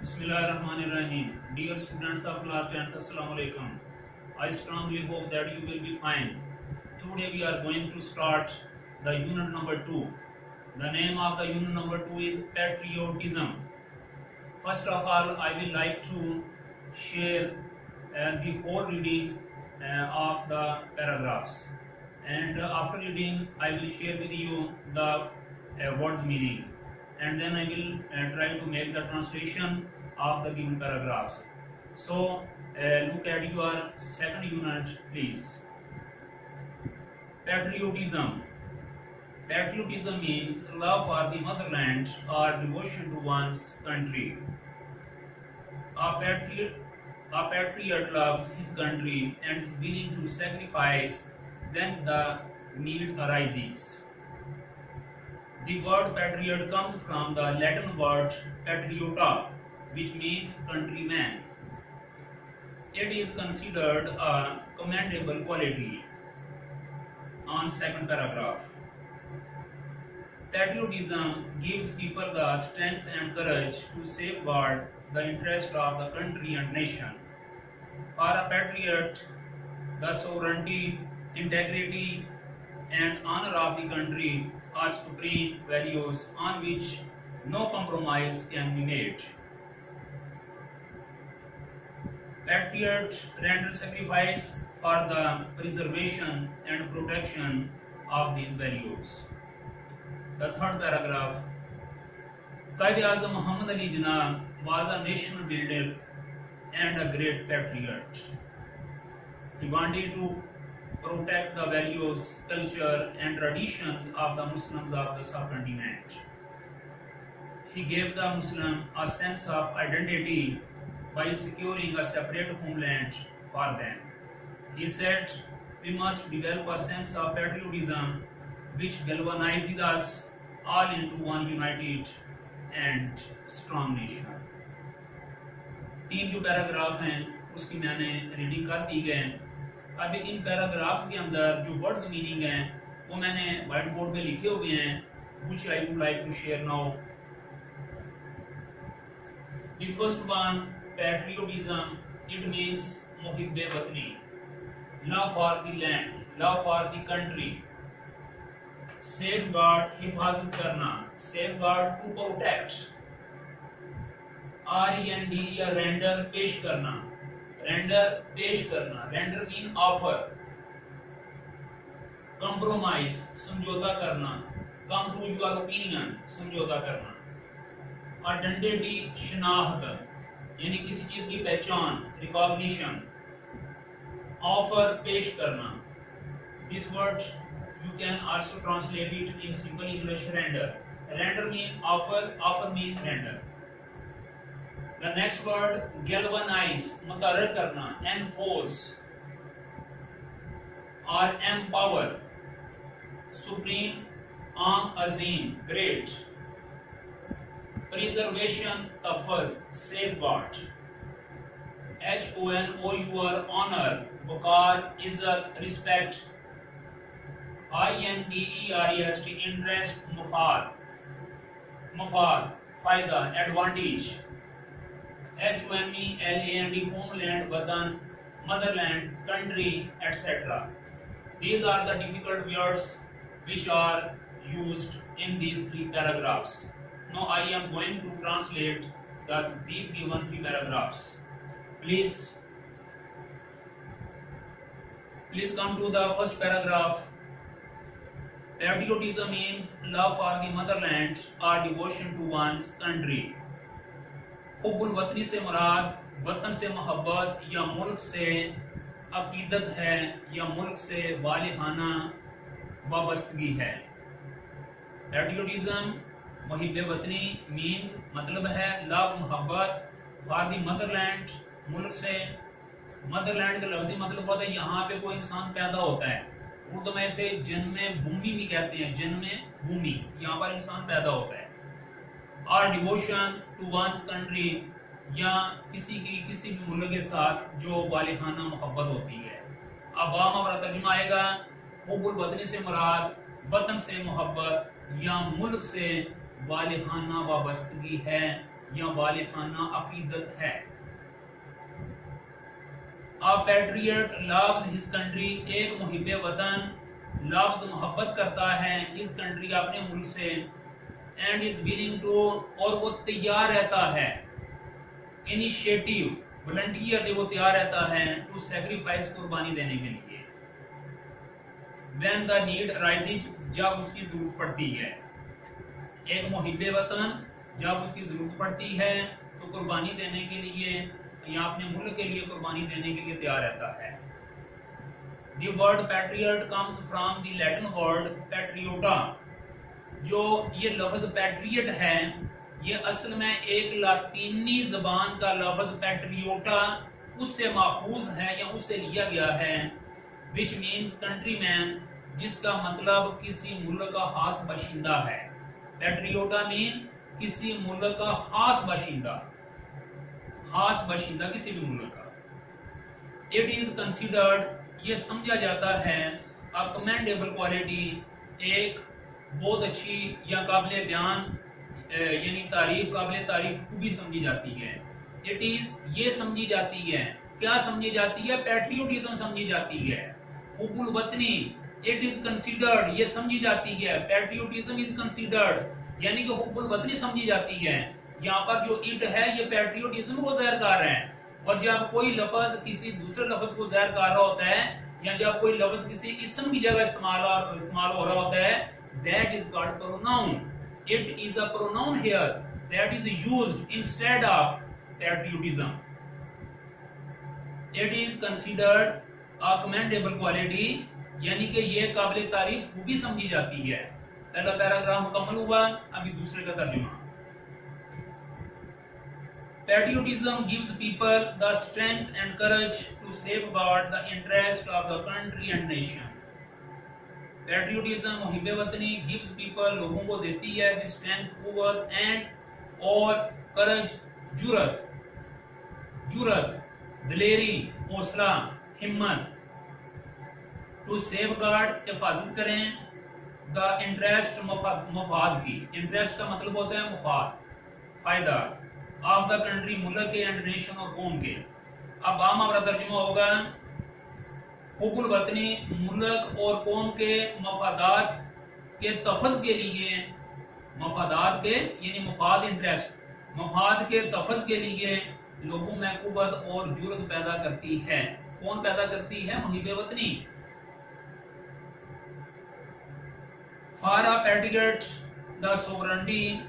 Bismillahirrahmanirrahim. Dear students of class 10th, Assalamu alaikum. I strongly hope that you will be fine. Today we are going to start the unit number 2. The name of the unit number 2 is patriotism. First of all, I will like to share uh, the whole reading uh, of the paragraphs. And uh, after reading, I will share with you the uh, words meaning. And then I will uh, try to make the translation of the given paragraphs. So, uh, look at your second unit, please. Patriotism. Patriotism means love for the motherland or devotion to one's country. A patriot, a patriot loves his country and is willing to sacrifice when the need arises. The word patriot comes from the Latin word patriota, which means countryman. It is considered a commendable quality. On second paragraph. Patriotism gives people the strength and courage to safeguard the interest of the country and nation. For a patriot, the sovereignty, integrity, and honor of the country are supreme values on which no compromise can be made. Patriots render sacrifice for the preservation and protection of these values. The third paragraph Qaid Azam Muhammad Ali Jinnah was a national builder and a great patriot. He wanted to protect the values, culture, and traditions of the Muslims of the subcontinent. He gave the Muslim a sense of identity by securing a separate homeland for them. He said, We must develop a sense of patriotism which galvanizes us all into one united and strong nation. तीन जो paragraph हैं उसकी मैंने reading कर दी है अभी इन paragraphs के अंदर जो वर्ड्स मीनिंग हैं, वो मैंने व्हाइट बोर्ड पे लिखे हुए हैं। Which I would like to share now the first one patriotism it means मुहिब्बे वतनी love for the land love for the country safeguard हिफाजत करना safeguard to protect R N D या रेंडर पेश करना render पेश करना। रेंडर मीन ऑफ़र कंप्रोमाइज समझौता करना। Come to your opinion समझौता करना। आइडेंटिटी शनाख्त, यानी किसी चीज़ की पहचान रिकॉग्निशन ऑफ़र पेश करना। This word you can also translate it in simple english, render. Render mean offer offer mean render. The next word galvanize मुकर करना एनफोर्स और एम्पावर सुप्रीम आम अजीम great preservation टफर्स safeguard H O N O U R honour बुकार इज़्ज़त respect I N T E R S T interest मुफाद मुफाद फ़ायदा advantage H O M E L A N D, homeland, Vadan, motherland, country, etc. These are the difficult words which are used in these three paragraphs. Now I am going to translate the, these given three paragraphs. Please, please come to the first paragraph. Patriotism means love for the motherland or devotion to one's country. हुब्बुल वतनी से मुराद, वतन से मोहब्बत, या मुल्क से अकीदत है, या मुल्क से वालिहाना वाबस्तगी है। पेट्रियोटिज्म मुहिब वतनी मीन्स मतलब है लव मोहब्बत फॉर दी मदरलैंड, मुल्क से मदरलैंड का लफ्जी मतलब होता है यहाँ पे कोई इंसान पैदा होता है। उर्दू में इसे जन्म भूमि भी कहते हैं, जन्म भूमि, यहाँ पर इंसान पैदा होता है। और डिवोशन टू वंस कंट्री या किसी की, किसी भी मुल्क के साथ जो वालिहाना मोहब्बत होती है। अब हमारा तर्जुमा आएगा हुबुल वतनी से मुराद, वतन से मोहब्बत या मुल्क से वालिहाना वाबस्तगी है या वालिहाना अकीदत है। A patriot loves his country, एक मुहिब वतन लफ्ज मोहब्बत करता है, इस कंट्री अपने मुल्क से एंड इज़ विलिंग टू और वो तैयार रहता है। इनिशिएटिव वॉलंटियर वो तैयार रहता है टू सेक्रीफाइस कुर्बानी देने के लिए। व्हेन द नीड राइजिंग जब उसकी ज़रूरत पड़ती है। एक मुहिब वतन, जब उसकी ज़रूरत पड़ती है तो कुर्बानी देने के लिए, या अपने मुल्क के लिए कुर्बानी देने के लिए तैयार रहता है। The word patriot comes from the Latin word patriota जो ये लफ्ज पैट्रियट है, ये असल में एक लातीनी जबान का लफ्ज पैट्रियोटा उससे माखूज है या उससे लिया गया है विच मीन्स कंट्री मैन जिसका मतलब किसी मुल्क का खास बाशिंदा है। पैट्रियोटा मीन किसी मुल्क का खास बाशिंदा। खास बाशिंदा किसी भी मुल्क का। इट इज़ कंसिडर्ड ये समझा जाता है अ कमेंडेबल क्वालिटी एक बहुत अच्छी या काबिल बयान यानी तारीफ़, काबिल तारीफ़ खूबी समझी जाती है। इट इज़ ये समझी जाती है। क्या समझी जाती है? पैट्रियोटिज्म समझी जाती है। हुबुल वतनी इट इज़ कंसिडर्ड ये समझी जाती है। पैट्रियोटिज्म इज़ कंसिडर्ड यानी कि हुबुल वतनी समझी जाती है। यहाँ पर जो इट है, ये पैट्रियोटिज्म को जहर कर रहे हैं। और जब कोई लफज किसी दूसरे लफज को जहर कर रहा होता है, या जब कोई लफज किसी इसम की जगह इस्तेमाल इस्तेमाल हो रहा होता है that is called pronoun it is a pronoun here that is used instead of patriotism it is considered a commendable quality यानी कि ये काबिल तारीफ़ खूबी समझी जाती है। पहला पैराग्राफ मुकम्मल हुआ, अभी दूसरे का तर्जुमा। Patriotism gives people the strength and courage to safeguard the interest of the country and nation. Patriotism मुहिब वतनी gives people लोगों को देती है the strength, कुवत and और courage जुरत जुरत दिलेरी हौसला हिम्मत। टू सेव गार्ड हिफाजत करें द इंटरेस्ट मफाद की। इंटरेस्ट का मतलब होता है मुफाद फ़ायदा। ऑफ़ द कंट्री मुल्क के एंड नेशन और कौम के। अब आम हमारा तर्जुमा होगा हुकुल वतनी मुल्क और कौम के मफादात के तफज के लिए, मफादात के, यानी मफाद इंटरेस्ट मफाद के तफज के लिए लोगों में कुत और जुरत पैदा करती है। कौन पैदा करती है? मुहिब वतनी। फारा पेटिगट, द सोवरंडी,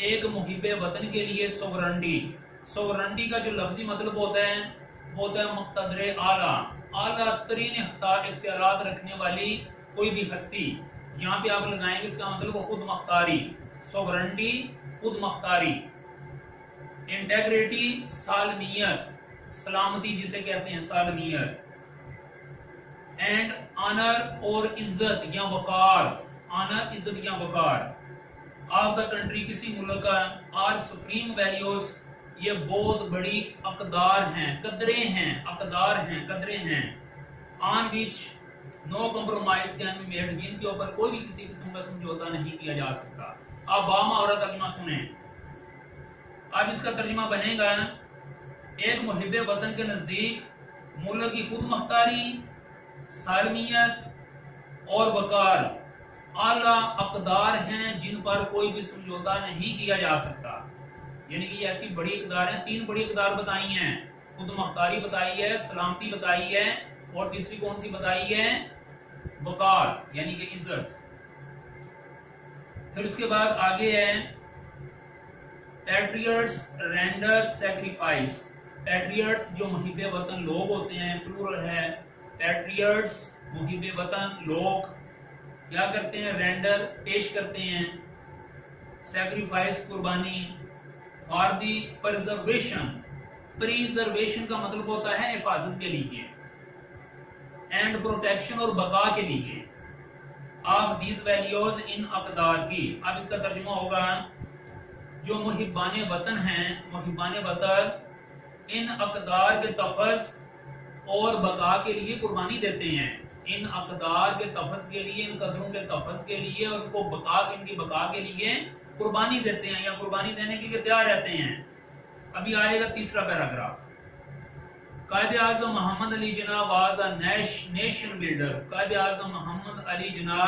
एक मुहिब वतन के लिए सोवरंडी। सोवरंडी का जो लफ्जी मतलब होता है, वो होता है मुख्तर आला। आला तरीन इख्तियार रखने वाली कोई भी हस्ती। यहाँ पे आप लगाएँगे, इसका मतलब खुद मख्तारी सोवरंडी खुद मख्तारी इंटेग्रिटी सालमियत, सलामती जिसे कहते हैं, सालमियत। एंड आनर और इज़्ज़त या वकार आनर इज़्ज़त या वकार। द कंट्री किसी मुल्क का आर सुप्रीम वैल्यूज़ ये बहुत बड़ी अकदार हैं, कदरे हैं, अकदार हैं, कदरे हैं। On which no compromise can be made जिनके ऊपर कोई भी किसी किस्म का समझौता नहीं किया जा सकता। अब बामा और तर्जमा सुने। अब इसका तर्जमा बनेगा एक मुहिब वतन के नज़दीक मुल्क की खुद मख्तारी, सालमियत और वकार आला अकदार हैं जिन पर कोई भी समझौता नहीं किया जा सकता। यानी कि ऐसी बड़ी इकदार है तीन बड़ी इकदार बताई हैं। खुद मुख्तारी बताई है, सलामती बताई है, और तीसरी कौन सी बताई है? वकार, यानी कि इज़्ज़त। फिर उसके बाद आगे है पैट्रियट्स रेंडर सेक्रीफाइस पैट्रियट्स जो मुहिब वतन लोग होते हैं प्लूरल है पैट्रियट्स मुहिब वतन लोग, क्या करते हैं? रेंडर पेश करते हैं। सेक्रीफाइस कुर्बानी। और दी प्रिजर्वेशन प्रिजर्वेशन का मतलब होता है हिफाजत के लिए एंड प्रोटेक्शन और बका के लिए ऑफ़ दीज वैल्यूज़ इन अकदार की। अब इसका तर्जुमा होगा, जो मुहिबान वतन हैं मुहिबान वतन इन अकदार के तफस और बका के लिए कुर्बानी देते हैं। इन अकदार के तफस के लिए, इन कदरों के तफस के लिए और उनको बका, इनकी बका के लिए कुर्बानी देते हैं या कुर्बानी देने के लिए तैयार रहते हैं। अभी आएगा तीसरा paragraph. Quaid Azam Mohammad Ali Jinnah was nation builder. Quaid Azam Mohammad Ali Jinnah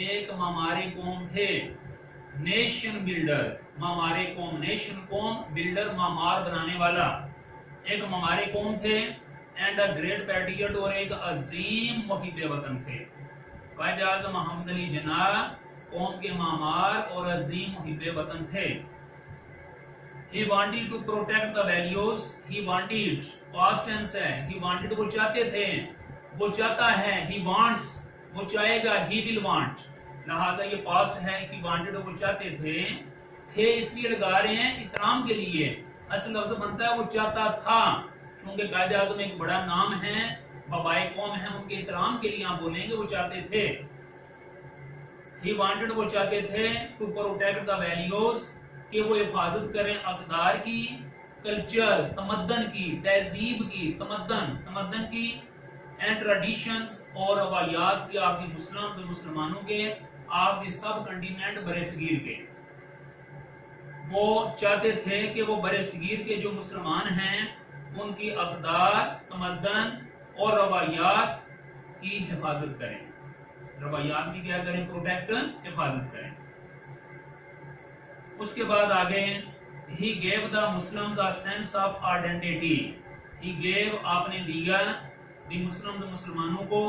एक मामारी कौम थे। नेशन बिल्डर, मामारे कौम, नेशन कौम बिल्डर मामार बनाने वाला। एक मामारे कौम थे एंड अ ग्रेट पैट्रियट और एक अजीम मुहिब वतन थे। कायद आज़म मोहम्मद अली जना कौम के मामार और अजीम मुहिब वतन थे। He wanted to protect the values. He wanted past tense है। He wanted वो चाहते थे। वो चाहता है। He wants, वो चाहेगा, he will want. लिहाजा ये पास्ट है। कि वांटेड वो चाहते थे। थे इसलिए लगा रहे हैं इतराम के लिए। असल लफ्ज बनता है, वो चाहता था। क्योंकि कायदे आज़म एक बड़ा नाम है। बबाए कौम है, उनके इतराम के लिए आप बोलेंगे, वो चाहते थे। ही वांटेड वो चाहते थे टू प्रोटेक्ट द वैल्यूज़, कि वो हिफाजत करें अकदार की, कल्चर तमदन की, तहजीब की तमदन तमदन की एंड ट्रेडिशंस और रवायात की आपकी मुस्लिम से मुसलमानों के, आपकी सब कंटिनेंट बरे सगीर के। वो चाहते थे कि वो बरे सगीर के जो मुसलमान हैं, उनकी अकदार तमदन और रवायात की हिफाजत करें। रवायात की क्या करें प्रोटेक्ट हिफाजत करें। उसके बाद आगे he gave the Muslims a sense of identity he gave आपने दिया द मुस्लिम्स मुसलमानों को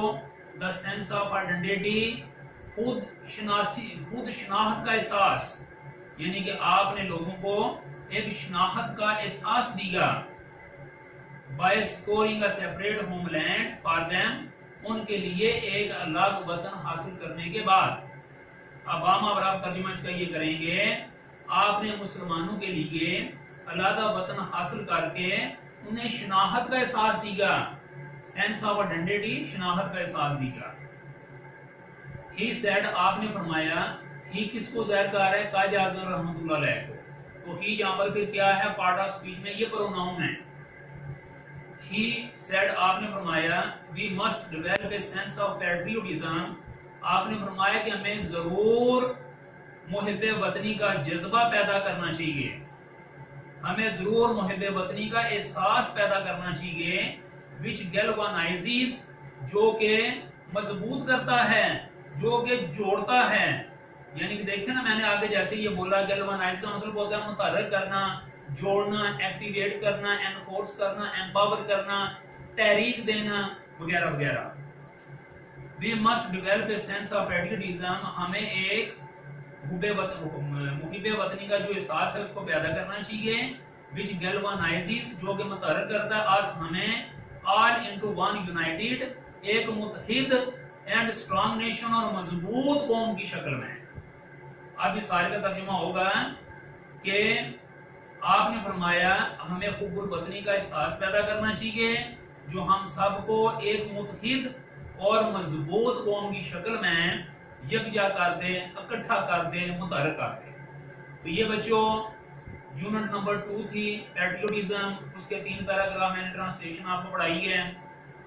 द सेंस ऑफ़ आइडेंटिटी खुद शनासी, खुद शनाहत का एहसास, यानी कि आपने लोगों को एक शनाहत का एहसास दिया। By scoring a separate homeland for them उनके लिए एक अलग वतन हासिल करने के बाद। अब हम और आप तर्जुमा इसका ये करेंगे, आपने मुसलमानों के लिए अलादा वतन हासिल करके उन्हें शनाहत का एहसास दिया। सेंस ऑफ़ आइडेंटिटी शनाहत का एहसास दिया। ही सेड आपने फरमाया ही किसको ज़ाहिर कर रहा है? कायद आज़म रहमतुल्लाह को। तो ही यहाँ पर फिर क्या है? पार्ट ऑफ़ स्पीच में ये प्रोनाउन है। ही सेड आपने फरमाया we must develop a sense of patriotism आपने फरमाया कि हमें ज़रूर मुहिब वतनी का जज्बा पैदा करना चाहिए। हमें ज़रूर मुहिब वतनी का एहसास पैदा करना चाहिए विच गैल्वानाइजिस जो के मज़बूत करता है, जो कि जोड़ता है। यानी कि देखिए ना, मैंने आगे जैसे ये बोला गैल्वानाइज का मतलब होता है मुतहरक करना, जोड़ना एक्टिवेट करना एनफोर्स करना एम्पावर करना, तहरीक देना। वगैरह वगैरह। We must develop a sense of patriotism हमें एक मुहिब वतनी का जो एहसास है, उसको पैदा करना चाहिए। विच गैल्वानाइजिस जो कि मुतहरक करता है अस हमें ऑल इनटू वन यूनाइटेड एक मुतहिद एंड स्ट्रॉन्ग नेशन और मज़बूत कौम की शक्ल में। अब इस सारे का तर्जुमा होगा कि आपने फरमाया, हमें खूबुल बदनी का एहसास पैदा करना चाहिए। जो हम सबको एक मुतहिद और मज़बूत कौम की शक्ल में यकजा कर दे इकट्ठा कर दे मुतहरक कर दे तो ये बच्चों यूनिट नंबर टू थी पेट्रियोटिज्म उसके तीन पैराग्राफ मैंने ट्रांसलेशन आपको पढ़ाई है।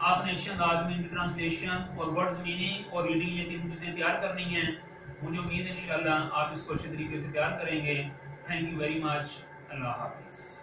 आपने अच्छे अंदाज में इनकी ट्रांसलेशन और वर्ड्स मीनिंग और रीडिंग ये तीन चीज़ें तैयार करनी है। मुझे उम्मीद है, इंशाल्लाह आप इसको अच्छे तरीके से तैयार करेंगे। थैंक यू वेरी मच अल्लाह हाफिज़।